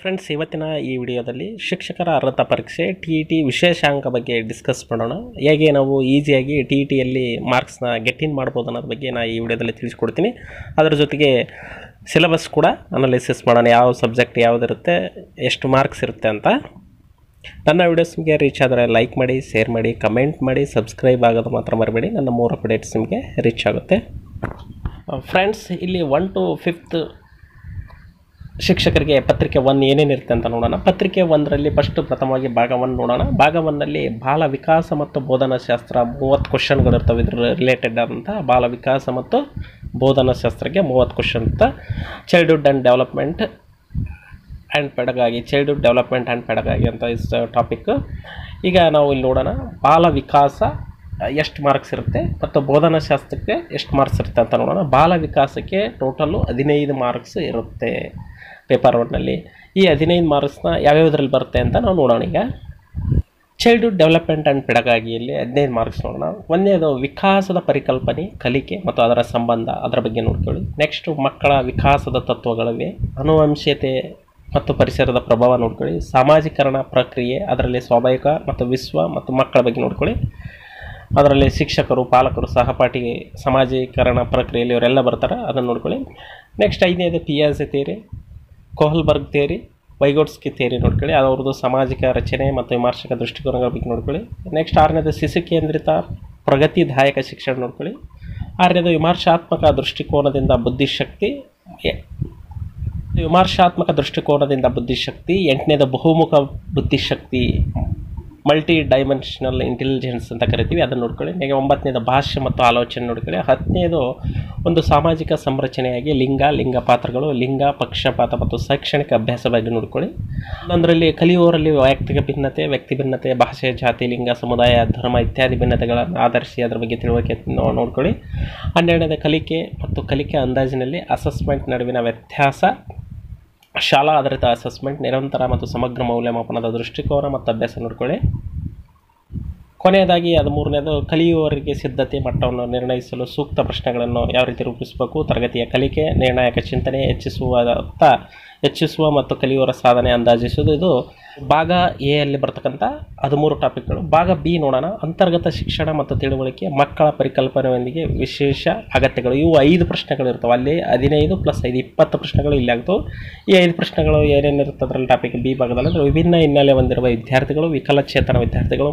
Friends ಇವತ್ತಿನ ಈ ವಿಡಿಯೋದಲ್ಲಿ ಶಿಕ್ಷಕರ ಅರ್ಹತಾ ಪರೀಕ್ಷೆ ಟಿ ಇ ಟಿ ವಿಶೇಷಾಂಕ ಬಗ್ಗೆ ಡಿಸ್ಕಸ್ ಮಾಡೋಣ. ಹೇಗೆ ನಾವು ಈಸಿಯಾಗಿ ಟಿ ಇ ಟಿಯಲ್ಲಿ ಮಾರ್ಕ್ಸ್ನ ಗೆಟ್ ಇನ್ ಮಾಡ್ಬೋದು ಅನ್ನೋದ್ರ ಬಗ್ಗೆ ನಾನು ಈ ವಿಡಿಯೋದಲ್ಲಿ ತಿಳಿಸ್ಕೊಡ್ತೀನಿ. ಅದರ ಜೊತೆಗೆ ಸಿಲೆಬಸ್ ಕೂಡ ಅನಾಲಿಸಿಸ್ ಮಾಡೋಣ, ಯಾವ ಸಬ್ಜೆಕ್ಟ್ ಯಾವುದಿರುತ್ತೆ ಎಷ್ಟು ಮಾರ್ಕ್ಸ್ ಇರುತ್ತೆ ಅಂತ. ನನ್ನ ವಿಡಿಯೋಸ್ ನಿಮಗೆ ರೀಚ್ ಆದರೆ ಲೈಕ್ ಮಾಡಿ ಶೇರ್ ಮಾಡಿ ಕಮೆಂಟ್ ಮಾಡಿ ಸಬ್ಸ್ಕ್ರೈಬ್ ಆಗೋದು ಮಾತ್ರ ಮರಿಬೇಡಿ. ನನ್ನ ಮೂರು ಅಪ್ಡೇಟ್ಸ್ ನಿಮಗೆ ರೀಚ್ ಆಗುತ್ತೆ. ಫ್ರೆಂಡ್ಸ್ ಇಲ್ಲಿ ಒನ್ ಟು ಫಿಫ್ತ್ ಶಿಕ್ಷಕರಿಗೆ ಪತ್ರಿಕೆ ಒನ್ ಏನೇನಿರುತ್ತೆ ಅಂತ ನೋಡೋಣ. ಪತ್ರಿಕೆ ಒಂದರಲ್ಲಿ ಫಸ್ಟ್ ಪ್ರಥಮವಾಗಿ ಭಾಗ ಒನ್ ನೋಡೋಣ. ಭಾಗ ಒನ್ನಲ್ಲಿ ಬಾಲ ವಿಕಾಸ ಮತ್ತು ಬೋಧನಾ ಶಾಸ್ತ್ರ ಮೂವತ್ತು ಕ್ವಶನ್ಗಳಿರ್ತವೆ ಇದ್ರ ರಿಲೇಟೆಡ್ ಆದಂಥ ಬಾಲ ವಿಕಾಸ ಮತ್ತು ಬೋಧನಾ ಶಾಸ್ತ್ರಕ್ಕೆ ಮೂವತ್ತು ಕ್ವಶನ್ ಅಂತ. Childhood and development and pedagogy childhood development and pedagogy ಅಂತ ಇಸ್ ಟಾಪಿಕ್ ಈಗ ನಾವು ಇಲ್ಲಿ ನೋಡೋಣ. ಬಾಲ ವಿಕಾಸ ಎಷ್ಟು ಮಾರ್ಕ್ಸ್ ಇರುತ್ತೆ? ಮತ್ತು ಬೋಧನಾ ಶಾಸ್ತ್ರಕ್ಕೆ ಎಷ್ಟು ಮಾರ್ಕ್ಸ್ ಇರುತ್ತೆ ಅಂತ ನೋಡೋಣ. ಬಾಲ ವಿಕಾಸಕ್ಕೆ ಟೋಟಲ್ಲು ಹದಿನೈದು ಮಾರ್ಕ್ಸ್ ಇರುತ್ತೆ ಪೇಪರ್ ಒನ್ನಲ್ಲಿ ಈ ಹದಿನೈದು ಮಾರ್ಕ್ಸ್ನ ಯಾವ್ಯಾವುದ್ರಲ್ಲಿ ಬರುತ್ತೆ ಅಂತ ನಾವು ನೋಡೋಣ ಈಗ. ಚೈಲ್ಡ್ಹುಡ್ ಡೆವಲಪ್ಮೆಂಟ್ ಆ್ಯಂಡ್ ಪಿಡಗಾಗಿಯಲ್ಲಿ ಹದಿನೈದು ಮಾರ್ಕ್ಸ್ ನೋಡೋಣ. ಒಂದನೇದು ವಿಕಾಸದ ಪರಿಕಲ್ಪನೆ, ಕಲಿಕೆ ಮತ್ತು ಅದರ ಸಂಬಂಧ, ಅದರ ಬಗ್ಗೆ ನೋಡ್ಕೊಳ್ಳಿ. ನೆಕ್ಸ್ಟು ಮಕ್ಕಳ ವಿಕಾಸದ ತತ್ವಗಳಿವೆ. ಅನುವಂಶೀಯತೆ ಮತ್ತು ಪರಿಸರದ ಪ್ರಭಾವ ನೋಡ್ಕೊಳ್ಳಿ. ಸಾಮಾಜೀಕರಣ ಪ್ರಕ್ರಿಯೆ, ಅದರಲ್ಲಿ ಸ್ವಾಭಾವಿಕ ಮತ್ತು ವಿಶ್ವ ಮತ್ತು ಮಕ್ಕಳ ಬಗ್ಗೆ ನೋಡ್ಕೊಳ್ಳಿ. ಅದರಲ್ಲಿ ಶಿಕ್ಷಕರು, ಪಾಲಕರು ಸಹಪಾಠಿ ಸಮಾಜೀಕರಣ ಪ್ರಕ್ರಿಯೆಯಲ್ಲಿ ಇವರೆಲ್ಲ ಬರ್ತಾರೆ. ಅದನ್ನು ನೋಡ್ಕೊಳ್ಳಿ. ನೆಕ್ಸ್ಟ್ ಐದನೇದು ಪಿ ಎಸ್ ತೇರಿ, ಕೋಹಲ್ಬರ್ಗ್ ತೇರಿ ವೈಗೋಟ್ಸ್ಕಿ ತೇರಿ ನೋಡ್ಕೊಳ್ಳಿ. ಅವ್ರದ್ದು ಸಾಮಾಜಿಕ ರಚನೆ ಮತ್ತು ವಿಮರ್ಶಕ ದೃಷ್ಟಿಕೋನಗಳ ಬಗ್ಗೆ ನೋಡ್ಕೊಳ್ಳಿ. ನೆಕ್ಸ್ಟ್ ಆರನೇದು ಶಿಶು ಕೇಂದ್ರಿತ ಪ್ರಗತಿದಾಯಕ ಶಿಕ್ಷಣ ನೋಡ್ಕೊಳ್ಳಿ. ಆರನೇದು ವಿಮರ್ಶಾತ್ಮಕ ದೃಷ್ಟಿಕೋನದಿಂದ ಬುದ್ಧಿಶಕ್ತಿ ವಿಮರ್ಶಾತ್ಮಕ ದೃಷ್ಟಿಕೋನದಿಂದ ಬುದ್ಧಿಶಕ್ತಿ. ಎಂಟನೇದು ಬಹುಮುಖ ಬುದ್ಧಿಶಕ್ತಿ. ಮಲ್ಟಿ ಡೈಮೆನ್ಷನಲ್ ಇಂಟೆಲಿಜೆನ್ಸ್ ಅಂತ ಕರಿತೀವಿ, ಅದನ್ನು ನೋಡ್ಕೊಳ್ಳಿ. ಹಾಗೆ ಒಂಬತ್ತನೇದು ಭಾಷೆ ಮತ್ತು ಆಲೋಚನೆ ನೋಡ್ಕೊಳ್ಳಿ. ಹತ್ತನೇದು ಒಂದು ಸಾಮಾಜಿಕ ಸಂರಚನೆಯಾಗಿ ಲಿಂಗ ಲಿಂಗ ಪಾತ್ರಗಳು ಲಿಂಗ, ಪಕ್ಷಪಾತ ಮತ್ತು ಶೈಕ್ಷಣಿಕ ಅಭ್ಯಾಸ ನೋಡ್ಕೊಳ್ಳಿ. ಅದರಲ್ಲಿ ಕಲಿಯುವವರಲ್ಲಿ ವೈಯಕ್ತಿಕ ಭಿನ್ನತೆ, ವ್ಯಕ್ತಿ ಭಿನ್ನತೆ, ಭಾಷೆ, ಜಾತಿ, ಲಿಂಗ, ಸಮುದಾಯ, ಧರ್ಮ ಇತ್ಯಾದಿ ಭಿನ್ನತೆಗಳನ್ನು ಆಧರಿಸಿ ಅದರ ಬಗ್ಗೆ ತಿಳುವಳಿಕೆ ನೋಡ್ಕೊಳ್ಳಿ. ಹನ್ನೆರಡನೇದು ಕಲಿಕೆ ಮತ್ತು ಕಲಿಕೆ ಅಂದಾಜಿನಲ್ಲಿ ಅಸೆಸ್ಮೆಂಟ್ ನಡುವಿನ ವ್ಯತ್ಯಾಸ. ಶಾಲಾ ಆಧಾರಿತ ಅಸೆಸ್ಮೆಂಟ್ ನಿರಂತರ ಮತ್ತು ಸಮಗ್ರ ಮೌಲ್ಯಮಾಪನದ ದೃಷ್ಟಿಕೋನ ಮತ್ತು ಅಭ್ಯಾಸ ನೋಡ್ಕೊಳ್ಳಿ. ಕೊನೆಯದಾಗಿ ಅದು ಮೂರನೇದು ಕಲಿಯುವವರಿಗೆ ಸಿದ್ಧತೆ ಮಟ್ಟವನ್ನು ನಿರ್ಣಯಿಸಲು ಸೂಕ್ತ ಪ್ರಶ್ನೆಗಳನ್ನು ಯಾವ ರೀತಿ ರೂಪಿಸಬೇಕು, ತರಗತಿಯ ಕಲಿಕೆ, ನಿರ್ಣಾಯಕ ಚಿಂತನೆ ಹೆಚ್ಚಿಸುವ ಹೆಚ್ಚಿಸುವ ಮತ್ತು ಕಲಿಯುವರ ಸಾಧನೆ ಅಂದಾಜಿಸುವುದು. ಇದು ಭಾಗ ಎ ಅಲ್ಲಿ ಬರ್ತಕ್ಕಂಥ ಹದಿಮೂರು ಟಾಪಿಕ್ಗಳು. ಭಾಗ ಬಿ ನೋಡೋಣ. ಅಂತರ್ಗತ ಶಿಕ್ಷಣ ಮತ್ತು ತಿಳುವಳಿಕೆ, ಮಕ್ಕಳ ಪರಿಕಲ್ಪನೆಯೊಂದಿಗೆ ವಿಶೇಷ ಅಗತ್ಯಗಳು. ಇವು ಐದು ಪ್ರಶ್ನೆಗಳು ಇರ್ತವೆ. ಅಲ್ಲಿ ಹದಿನೈದು ಪ್ಲಸ್ ಐದು ಇಪ್ಪತ್ತು ಪ್ರಶ್ನೆಗಳು ಇಲ್ಲಿ ಆಗ್ತವೆ. ಈ ಐದು ಪ್ರಶ್ನೆಗಳು ಏನೇನಿರುತ್ತೆ ಅದರಲ್ಲಿ ಟಾಪಿಕ್ ಬಿ ಭಾಗದಲ್ಲಿ. ಅಂದರೆ ವಿಭಿನ್ನ ಹಿನ್ನೆಲೆ ಹೊಂದಿರುವ ವಿದ್ಯಾರ್ಥಿಗಳು, ವಿಕಲಚೇತನ ವಿದ್ಯಾರ್ಥಿಗಳು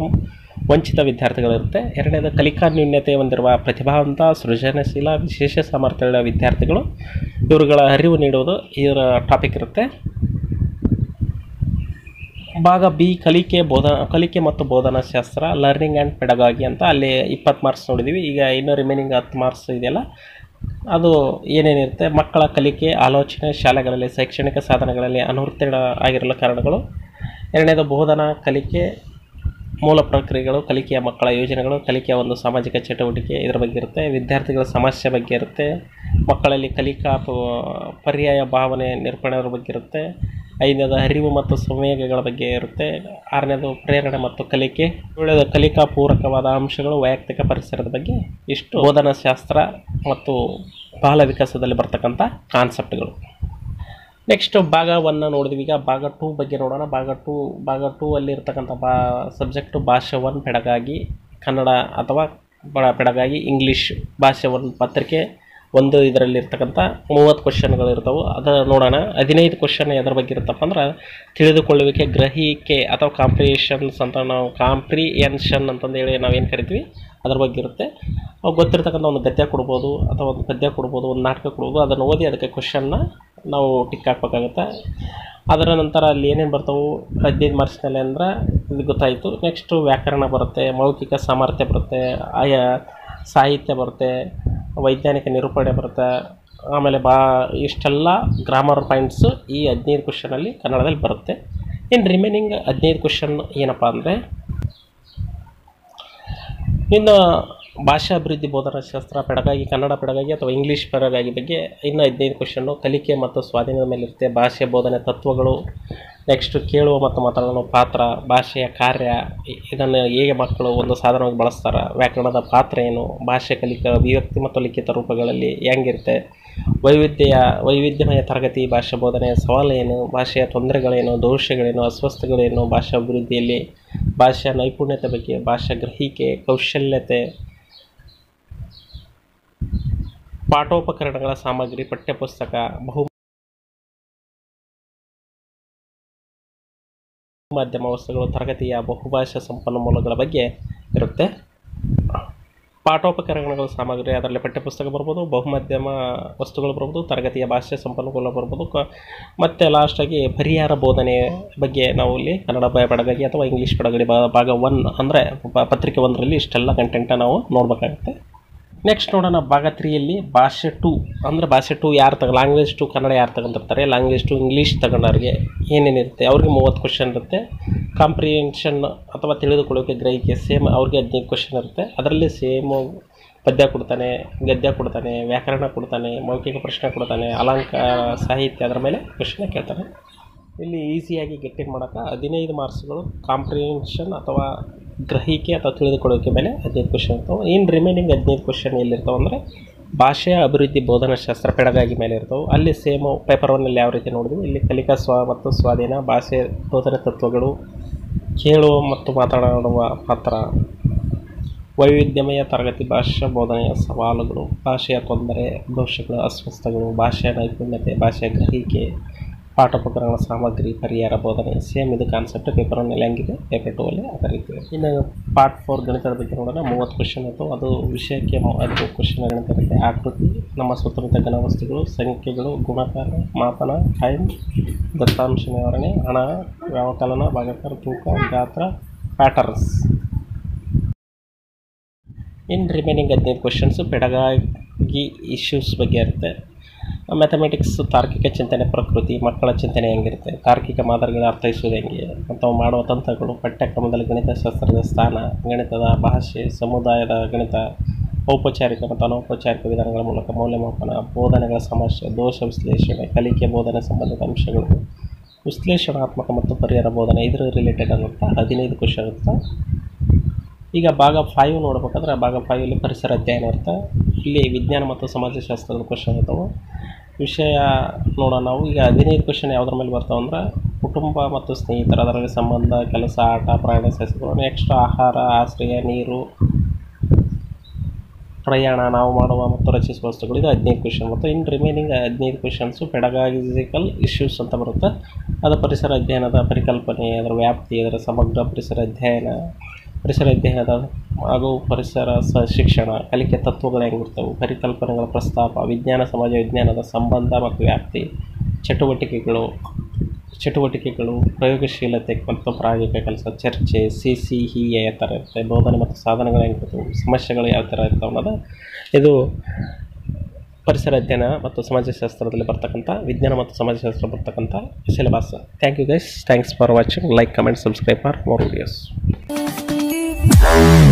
ವಂಚಿತ ವಿದ್ಯಾರ್ಥಿಗಳಿರುತ್ತೆ. ಎರಡನೇದು ಕಲಿಕಾ ನ್ಯೂನ್ಯತೆ ಹೊಂದಿರುವ ಪ್ರತಿಭಾವಂತ ಸೃಜನಶೀಲ, ವಿಶೇಷ ಸಾಮರ್ಥ್ಯಗಳ ವಿದ್ಯಾರ್ಥಿಗಳು. ಇವರುಗಳ ಅರಿವು ನೀಡುವುದು ಇದರ ಟಾಪಿಕ್ ಇರುತ್ತೆ. ಭಾಗ ಬಿ ಕಲಿಕೆ ಬೋಧ ಕಲಿಕೆ ಮತ್ತು ಬೋಧನಾ ಶಾಸ್ತ್ರ ಲರ್ನಿಂಗ್ ಆ್ಯಂಡ್ ಪೆಡಗಾಗಿ ಅಂತ ಅಲ್ಲಿ ಇಪ್ಪತ್ತು ಮಾರ್ಕ್ಸ್ ನೋಡಿದ್ದೀವಿ ಈಗ ಇನ್ನೂ ರಿಮೈನಿಂಗ್ ಹತ್ತು ಮಾರ್ಕ್ಸ್ ಇದೆಯಲ್ಲ, ಅದು ಏನೇನಿರುತ್ತೆ? ಮಕ್ಕಳ ಕಲಿಕೆ, ಆಲೋಚನೆ, ಶಾಲೆಗಳಲ್ಲಿ, ಶೈಕ್ಷಣಿಕ ಸಾಧನಗಳಲ್ಲಿ ಅನುತ್ತೀರ್ಣ ಆಗಿರಲು ಕಾರಣಗಳು. ಎರಡನೇದು ಬೋಧನಾ, ಕಲಿಕೆ ಮೂಲ ಪ್ರಕ್ರಿಯೆಗಳು, ಕಲಿಕೆಯ ಮಕ್ಕಳ ಯೋಜನೆಗಳು, ಕಲಿಕೆಯ ಒಂದು ಸಾಮಾಜಿಕ ಚಟುವಟಿಕೆ ಇದರ ಬಗ್ಗೆ ಇರುತ್ತೆ, ವಿದ್ಯಾರ್ಥಿಗಳ ಸಮಸ್ಯೆ ಬಗ್ಗೆ ಇರುತ್ತೆ, ಮಕ್ಕಳಲ್ಲಿ ಕಲಿಕಾ ಪರ್ಯಾಯ ಭಾವನೆ ನಿರೂಪಣೆಯ ಬಗ್ಗೆ ಇರುತ್ತೆ, ಐದನೇದು ಅರಿವು ಮತ್ತು ಸಂವೇಗಗಳ ಬಗ್ಗೆ ಇರುತ್ತೆ, ಆರನೇದು ಪ್ರೇರಣೆ ಮತ್ತು ಕಲಿಕೆ, ಏಳನೇದು ಕಲಿಕಾ ಪೂರಕವಾದ ಅಂಶಗಳು ವೈಯಕ್ತಿಕ ಪರಿಸರದ ಬಗ್ಗೆ, ಇಷ್ಟು ಬೋಧನಾ ಶಾಸ್ತ್ರ ಮತ್ತು ಬಾಲ ವಿಕಾಸದಲ್ಲಿ ಬರ್ತಕ್ಕಂಥ ಕಾನ್ಸೆಪ್ಟ್ಗಳು ನೆಕ್ಸ್ಟ್ ಭಾಗ ಒನ್ನ ನೋಡಿದ್ವಿ. ಈಗ ಭಾಗ ಟೂ ಬಗ್ಗೆ ನೋಡೋಣ. ಭಾಗ ಟೂ ಭಾಗ ಟೂ ಅಲ್ಲಿ ಇರ್ತಕ್ಕಂಥ ಬಾ ಸಬ್ಜೆಕ್ಟು ಭಾಷೆ ಒನ್ ಪೆಡಗಾಗಿ ಕನ್ನಡ ಅಥವಾ ಬಡ ಪೆಡಗಾಗಿ ಇಂಗ್ಲೀಷ್ ಭಾಷೆ ಒನ್ ಪತ್ರಿಕೆ ಒಂದು ಇದರಲ್ಲಿ ಇರ್ತಕ್ಕಂಥ ಮೂವತ್ತು ಕ್ವಶನ್ಗಳು ಇರ್ತವೆ. ಅದು ನೋಡೋಣ. ಹದಿನೈದು ಕ್ವಶನ್ ಎದ್ರ ಬಗ್ಗೆ ಇರುತ್ತಪ್ಪ ಅಂದ್ರೆ ತಿಳಿದುಕೊಳ್ಳುವಿಕೆ, ಗ್ರಹಿಕೆ ಅಥವಾ ಕಾಂಪ್ರಿಯೇಷನ್ಸ್ ಅಂತ ನಾವು ಕಾಂಪ್ರಿಯೆನ್ಷನ್ ಅಂತಂದೇಳಿ ನಾವೇನು ಕರಿತೀವಿ? ಅದ್ರ ಬಗ್ಗೆ ಇರುತ್ತೆ. ಅವು ಗೊತ್ತಿರ್ತಕ್ಕಂಥ ಒಂದು ಗದ್ಯ ಕೊಡ್ಬೋದು ಅಥವಾ ಒಂದು ಪದ್ಯ ಕೊಡ್ಬೋದು, ಒಂದು ನಾಟಕ ಕೊಡ್ಬೋದು. ಅದನ್ನು ಓದಿ ಅದಕ್ಕೆ ಕ್ವಶನ್ನ ನಾವು ಟಿಕ್ ಹಾಕ್ಬೇಕಾಗತ್ತೆ. ಅದರ ನಂತರ ಅಲ್ಲಿ ಏನೇನು ಬರ್ತಾವೆ ಹದಿನೈದು ಮಾರ್ಕ್ಸ್ನಲ್ಲಿ ಅಂದ್ರೆ ಇದು ಗೊತ್ತಾಯಿತು. ನೆಕ್ಸ್ಟು ವ್ಯಾಕರಣ ಬರುತ್ತೆ, ಮೌಖಿಕ ಸಾಮರ್ಥ್ಯ ಬರುತ್ತೆ, ಆಯಾ, ಸಾಹಿತ್ಯ ಬರುತ್ತೆ, ವೈಜ್ಞಾನಿಕ ನಿರೂಪಣೆ ಬರುತ್ತೆ. ಆಮೇಲೆ ಬಾ, ಇಷ್ಟೆಲ್ಲ ಗ್ರಾಮರ್ ಪಾಯಿಂಟ್ಸು ಈ ಹದಿನೈದು ಕ್ವಶನಲ್ಲಿ ಕನ್ನಡದಲ್ಲಿ ಬರುತ್ತೆ. ಇನ್ನು ರಿಮೈನಿಂಗ್ ಹದಿನೈದು ಕ್ವಶನ್ ಏನಪ್ಪ ಅಂದರೆ, ಇನ್ನು ಭಾಷಾ ಅಭಿವೃದ್ಧಿ ಬೋಧನಾ ಶಾಸ್ತ್ರ ಪೆಡಗಾಗಿ, ಕನ್ನಡ ಪೆಡಗಾಗಿ ಅಥವಾ ಇಂಗ್ಲೀಷ್ ಪೆಡಗಾಗಿ ಬಗ್ಗೆ ಇನ್ನು ಹದಿನೈದು ಕ್ವಶನ್ನು ಕಲಿಕೆ ಮತ್ತು ಸ್ವಾಧೀನದ ಮೇಲೆ ಇರುತ್ತೆ. ಭಾಷೆ ಬೋಧನೆ ತತ್ವಗಳು ನೆಕ್ಸ್ಟ್ ಕೇಳುವ ಮತ್ತು ಮಾತನಾಡುವ ಪಾತ್ರ, ಭಾಷೆಯ ಕಾರ್ಯ ಇದನ್ನು ಹೇಗೆ ಮಕ್ಕಳು ಒಂದು ಸಾಧನವಾಗಿ ಬಳಸ್ತಾರೆ, ವ್ಯಾಕರಣದ ಪಾತ್ರ ಏನು, ಭಾಷೆ ಕಲಿಕಾ ಅಭಿವ್ಯಕ್ತಿ ಮತ್ತು ಲಿಖಿತ ರೂಪಗಳಲ್ಲಿ ಹೆಂಗಿರುತ್ತೆ ವೈವಿಧ್ಯ ವೈವಿಧ್ಯಮಯ ತರಗತಿ, ಭಾಷಾ ಬೋಧನೆಯ ಸವಾಲು ಏನು, ಭಾಷೆಯ ತೊಂದರೆಗಳೇನು, ದೋಷಗಳೇನು ಅಸ್ವಸ್ಥಗಳೇನು ಭಾಷಾ ಅಭಿವೃದ್ಧಿಯಲ್ಲಿ, ಭಾಷಾ ನೈಪುಣ್ಯತೆ ಬಗ್ಗೆ, ಭಾಷಾ ಗ್ರಹಿಕೆ, ಕೌಶಲ್ಯತೆ ಪಾಠೋಪಕರಣಗಳ ಸಾಮಗ್ರಿ, ಪಠ್ಯಪುಸ್ತಕ, ಬಹು ಮಾಧ್ಯಮ ವಸ್ತುಗಳು, ತರಗತಿಯ ಬಹುಭಾಷಾ ಸಂಪನ್ಮೂಲಗಳ ಬಗ್ಗೆ ಇರುತ್ತೆ. ಪಾಠೋಪಕರಣಗಳ ಸಾಮಗ್ರಿ, ಅದರಲ್ಲಿ ಪಠ್ಯಪುಸ್ತಕ ಬರ್ಬೋದು, ಬಹುಮಾಧ್ಯಮ ವಸ್ತುಗಳು ಬರ್ಬೋದು, ತರಗತಿಯ ಭಾಷೆ ಸಂಪನ್ಮೂಲ ಬರ್ಬೋದು, ಕ ಮತ್ತು ಲಾಸ್ಟಾಗಿ ಪರಿಹಾರ ಬೋಧನೆ ಬಗ್ಗೆ ನಾವು ಇಲ್ಲಿ ಕನ್ನಡ ಬೆಳಗಾಗಿ ಅಥವಾ ಇಂಗ್ಲೀಷ್ ಬೆಳಗಡಿ ಭಾಗ ಒನ್ ಅಂದರೆ ಪತ್ರಿಕೆ ಒಂದರಲ್ಲಿ ಇಷ್ಟೆಲ್ಲ ಕಂಟೆಂಟನ್ನು ನಾವು ನೋಡಬೇಕಾಗುತ್ತೆ. ನೆಕ್ಸ್ಟ್ ನೋಡೋಣ ಭಾಗ ತ್ರೀಯಲ್ಲಿ ಭಾಷೆ ಟು ಅಂದರೆ ಭಾಷೆ ಟು ಯಾರು ತಗ ಲ್ಯಾಂಗ್ವೇಜ್ ಟು ಕನ್ನಡ ಯಾರು ತಗೊಂಡಿರ್ತಾರೆ? ಲ್ಯಾಂಗ್ವೇಜ್ ಟು ಇಂಗ್ಲೀಷ್ ತಗೊಂಡವ್ರಿಗೆ ಏನೇನಿರುತ್ತೆ? ಅವ್ರಿಗೆ ಮೂವತ್ತು ಕ್ವಶನ್ ಇರುತ್ತೆ. ಕಾಂಪ್ರಿಯೆನ್ಷನ್ ಅಥವಾ ತಿಳಿದುಕೊಳ್ಳೋಕೆ ಗ್ರಹಿಕೆ ಸೇಮ್ ಅವ್ರಿಗೆ ಹದಿನೈದು ಕ್ವಶನ್ ಇರುತ್ತೆ. ಅದರಲ್ಲಿ ಸೇಮು ಪದ್ಯ ಕೊಡ್ತಾನೆ, ಗದ್ಯ ಕೊಡ್ತಾನೆ, ವ್ಯಾಕರಣ ಕೊಡ್ತಾನೆ, ಮೌಖಿಕ ಪ್ರಶ್ನೆ ಕೊಡ್ತಾನೆ ಅಲಂಕಾರ ಸಾಹಿತ್ಯ ಅದರ ಮೇಲೆ ಕ್ವಶನ್ ಕೇಳ್ತಾನೆ. ಇಲ್ಲಿ ಈಸಿಯಾಗಿ ಗೆಟ್ಟಿಂಗ್ ಮಾಡೋಕ್ಕೆ ಹದಿನೈದು ಮಾರ್ಕ್ಸ್ಗಳು ಕಾಂಪ್ರಿಯೆನ್ಷನ್ ಅಥವಾ ಗ್ರಹಿಕೆ ಅಥವಾ ತಿಳಿದುಕೊಳ್ಳೋಕೆ ಮೇಲೆ ಹದಿನೈದು ಕ್ವಶನ್ ಇರ್ತಾವೆ. ಇನ್ನು ರಿಮೈನಿಂಗ್ ಹದಿನೈದು ಕ್ವಶನ್ ಎಲ್ಲಿರ್ತಾವೆ ಅಂದರೆ ಭಾಷೆಯ ಅಭಿವೃದ್ಧಿ ಬೋಧನಾಶಾಸ್ತ್ರ ಪೆಡಗಾಗಿ ಮೇಲೆ ಇರ್ತವೆ. ಅಲ್ಲಿ ಸೇಮ್ ಪೇಪರ್ ಒನ್ನಲ್ಲಿ ಯಾವ ರೀತಿ ನೋಡಿದ್ವಿ? ಇಲ್ಲಿ ಕಲಿಕಾ ಸ್ವ ಮತ್ತು ಸ್ವಾಧೀನ, ಭಾಷೆ, ಬೋಧನೆ ತತ್ವಗಳು, ಕೇಳುವ ಮತ್ತು ಮಾತನಾಡುವ ಪಾತ್ರ ವೈವಿಧ್ಯಮಯ ತರಗತಿ ಭಾಷಾ ಬೋಧನೆಯ ಸವಾಲುಗಳು, ಭಾಷೆಯ ತೊಂದರೆ, ದೋಷಗಳು, ಅಸ್ವಸ್ಥಗಳು, ಭಾಷೆಯ ನೈಪುಣ್ಯತೆ, ಭಾಷೆಯ ಗ್ರಹಿಕೆ ಪಾಠೋಪಕರಣ ಸಾಮಗ್ರಿ ಪರಿಹಾರ ಬೋಧನೆ, ಸೇಮ್ ಇದು ಕಾನ್ಸೆಪ್ಟ್ ಪೇಪರ್ ಒನ್ನಲ್ಲಿ ಹೆಂಗಿದೆ ಪೇಪರ್ ಟೂ ಅಲ್ಲಿ ಅದೇ ರೀತಿ. ಇನ್ನು ಪಾರ್ಟ್ ಫೋರ್ ಗಣಿತದ ಬಗ್ಗೆ ನೋಡೋಣ, ಮೂವತ್ತು ಕ್ವಶನ್ ಇತ್ತು ಅದು ವಿಷಯಕ್ಕೆ ಅದು ಕ್ವಶನ್ ಗಣಿತ ಇರುತ್ತೆ ಆಕೃತಿ, ನಮ್ಮ ಸುತ್ತಮುತ್ತ ಘನವಸ್ತುಗಳು ಸಂಖ್ಯೆಗಳು, ಗುಣಕಾರ, ಮಾಪನ ಟೈಮ್ ದತ್ತಾಂಶ ನಿವಾರಣೆ ಹಣ, ವ್ಯವಕಲನ, ಭಾಗಕಾರ, ತೂಕ, ಗಾತ್ರ ಪ್ಯಾಟರ್ನ್ಸ್ ಇನ್ ರಿಮೈನಿಂಗ್ ಹದಿನೈದು ಕ್ವಶನ್ಸು ಪೆಡಗಾಗಿ ಇಶ್ಯೂಸ್ ಬಗ್ಗೆ ಇರುತ್ತೆ. ಮ್ಯಾಥಮೆಟಿಕ್ಸ್ ತಾರ್ಕಿಕ ಚಿಂತನೆ, ಪ್ರಕೃತಿ, ಮಕ್ಕಳ ಚಿಂತನೆ ಹೆಂಗಿರುತ್ತೆ? ತಾರ್ಕಿಕ ಮಾದರಿಗಳ ಅರ್ಥೈಸುವುದು ಹೆಂಗೆ? ಅಥವಾ ಮಾಡುವ ತಂತ್ರಗಳು, ಪಠ್ಯಕ್ರಮದಲ್ಲಿ ಗಣಿತಶಾಸ್ತ್ರದ ಸ್ಥಾನ, ಗಣಿತದ ಭಾಷೆ, ಸಮುದಾಯದ ಗಣಿತ, ಔಪಚಾರಿಕ ಮತ್ತು ಅನೌಪಚಾರಿಕ ವಿಧಾನಗಳ ಮೂಲಕ ಮೌಲ್ಯಮಾಪನ, ಬೋಧನೆಗಳ ಸಮಸ್ಯೆ, ದೋಷ ವಿಶ್ಲೇಷಣೆ, ಕಲಿಕೆ, ಬೋಧನೆ ಸಂಬಂಧಿತ ಅಂಶಗಳು. ವಿಶ್ಲೇಷಣಾತ್ಮಕ ಮತ್ತು ಪರಿಹಾರ ಬೋಧನೆ ಇದರ ರಿಲೇಟೆಡ್ ಆದಂಥ ಹದಿನೈದು ಕ್ವಶನ್ ಇರುತ್ತೆ ಈಗ ಭಾಗ ಫೈವ್ ನೋಡ್ಬೇಕಾದ್ರೆ ಭಾಗ ಫೈವಲ್ಲಿ ಪರಿಸರ ಅಧ್ಯಯನ ಇರುತ್ತೆ. ಇಲ್ಲಿ ವಿಜ್ಞಾನ ಮತ್ತು ಸಮಾಜಶಾಸ್ತ್ರದ ಕ್ವಶನ್ ಇರ್ತಾವೆ. ವಿಷಯ ನೋಡೋಣ ನಾವು. ಈಗ ಹದಿನೈದು ಕ್ವಶನ್ ಯಾವುದ್ರ ಮೇಲೆ ಬರ್ತಾವೆ ಅಂದ್ರೆ ಕುಟುಂಬ ಮತ್ತು ಸ್ನೇಹಿತರ ಅದರಲ್ಲಿ ಸಂಬಂಧ, ಕೆಲಸ, ಆಟ, ಪ್ರಯಾಣ ಸಸ್ಯಗಳು ನೆಕ್ಸ್ಟ್ ಆಹಾರ, ಆಶ್ರಯ, ನೀರು, ಪ್ರಯಾಣ, ನಾವು ಮಾಡುವ ಮತ್ತು ರಚಿಸುವ ವಸ್ತುಗಳು. ಇದು ಹದಿನೈದು ಕ್ವಶನ್ ಮತ್ತು ಇನ್ನು ರಿಮೈನಿಂಗ್ ಹದಿನೈದು ಕ್ವಶನ್ಸು ಪೆಡಗಾಗಿಕಲ್ ಇಶ್ಯೂಸ್ ಅಂತ ಬರುತ್ತೆ. ಅದು ಪರಿಸರ ಅಧ್ಯಯನದ ಪರಿಕಲ್ಪನೆ, ಅದರ ವ್ಯಾಪ್ತಿ, ಅದರ ಸಮಗ್ರ ಪರಿಸರ ಅಧ್ಯಯನ ಪರಿಸರ ಅಧ್ಯಯನದ ಹಾಗೂ ಪರಿಸರ ಸ ಶಿಕ್ಷಣ, ಕಲಿಕೆ ತತ್ವಗಳು ಹೆಂಗಿರ್ತವೆ? ಪರಿಕಲ್ಪನೆಗಳ ಪ್ರಸ್ತಾಪ, ವಿಜ್ಞಾನ, ಸಮಾಜ ವಿಜ್ಞಾನದ ಸಂಬಂಧ ಮತ್ತು ವ್ಯಾಪ್ತಿ, ಚಟುವಟಿಕೆಗಳು ಚಟುವಟಿಕೆಗಳು, ಪ್ರಯೋಗಶೀಲತೆ ಮತ್ತು ಪ್ರಾಯೋಗಿಕ ಕೆಲಸ, ಚರ್ಚೆ, ಸಿ ಸಿ ಹಿ ಯಾವ ಥರ ಇರುತ್ತೆ ಬೋಧನೆ ಮತ್ತು ಸಾಧನಗಳು ಹೆಂಗಿರ್ತವೆ? ಸಮಸ್ಯೆಗಳು ಯಾವ ಥರ ಇರ್ತವೆ ಅನ್ನೋದು ಇದು ಪರಿಸರ ಅಧ್ಯಯನ ಮತ್ತು ಸಮಾಜಶಾಸ್ತ್ರದಲ್ಲಿ ಬರ್ತಕ್ಕಂಥ, ವಿಜ್ಞಾನ ಮತ್ತು ಸಮಾಜಶಾಸ್ತ್ರ ಬರ್ತಕ್ಕಂಥ syllabus. Thank you guys thanks for watching like comment subscribe for more videos Yeah.